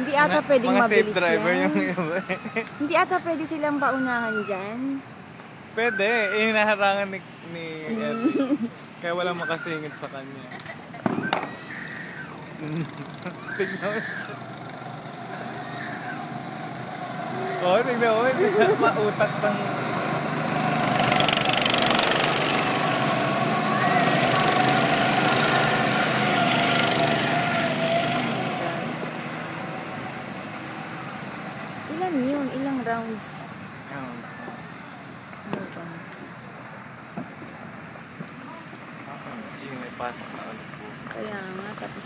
Hindi ata pwedeng mga mabilis safe driver yan. yung iba. Hindi ata pwede silang paunahan dyan. Pwede, eh, hinaharangan ni, ni Eddie. Kaya walang makasingit sa kanya. tignan mo siya. Oh, tignan mo, mautak ng... papasok na ulit po. Kaya nga, tapos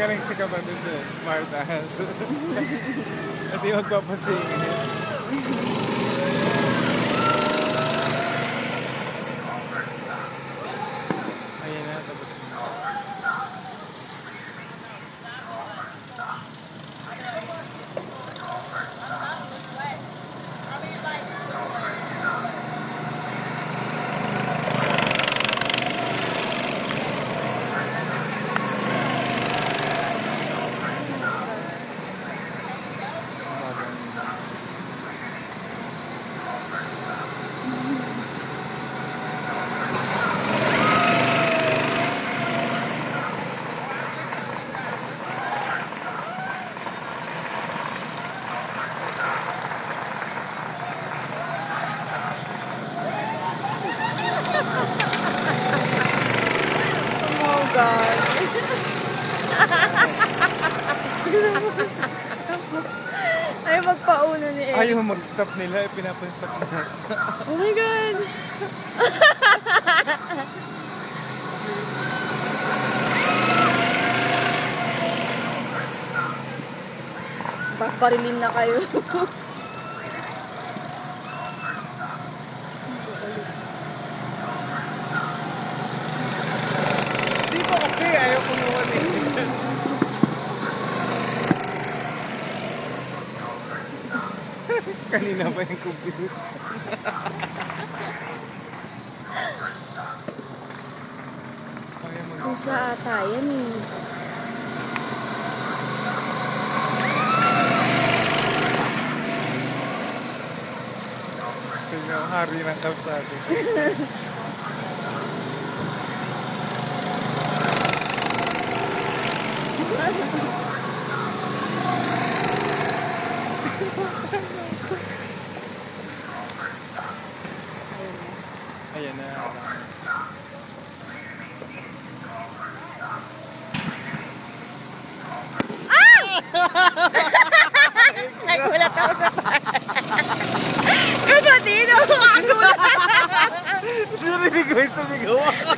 nakarisik ka ba dun sa smart ass? Hindi magpapasingin. Magpauna ni Ed. Ayaw mag-stop nila, eh, pinapastop na. Oh my God. Paparilin na kayo. Kanina pa yung mag- Pusa ata yan eh. Tingnan, hari ng kalsado. Nagulat ako sa Kapatid, ako makagulat. Narinig ko yung sumigaw ako.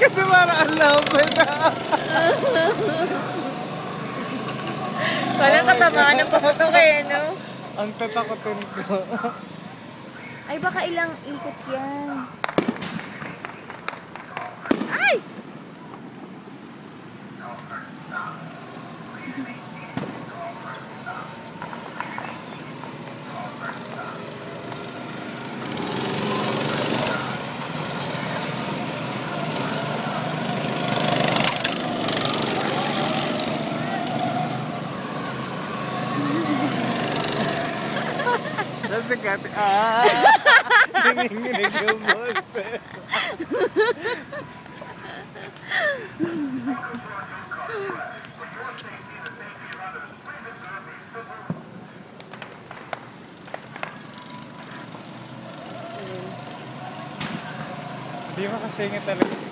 Kasi parang ang laban na. Walang katamaan ng paputok eh, no? Ang tatakotin ko. Ay, baka ilang ikot yan. dekat ah. Ini ingin bosen Hindi ingat.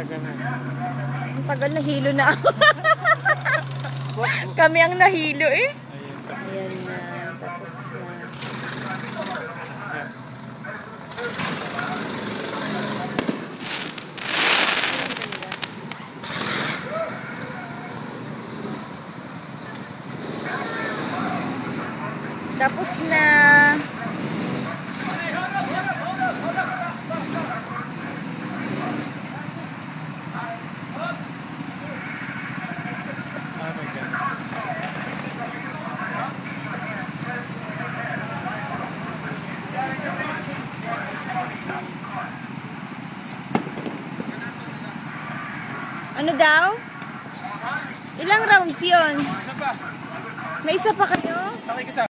tagal na. Ang tagal nahilo na ako. Kami ang nahilo eh. Ayan na. Tapos na. Ano daw? Ilang rounds yun? May isa pa kayo? Sakay ka